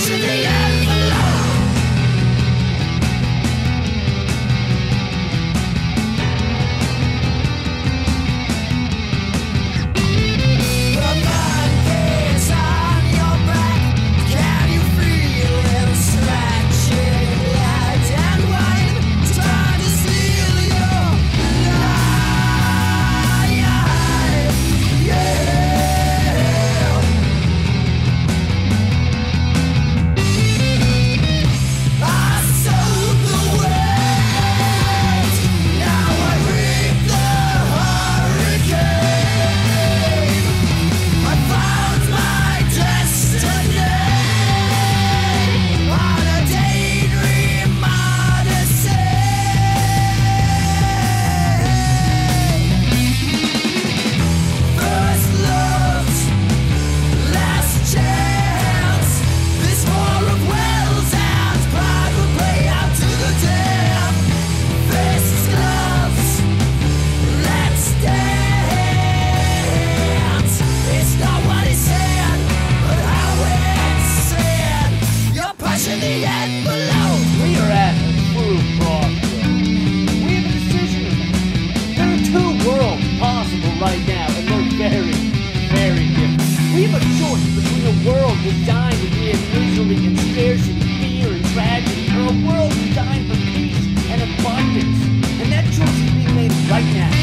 rush in the air. Yeah.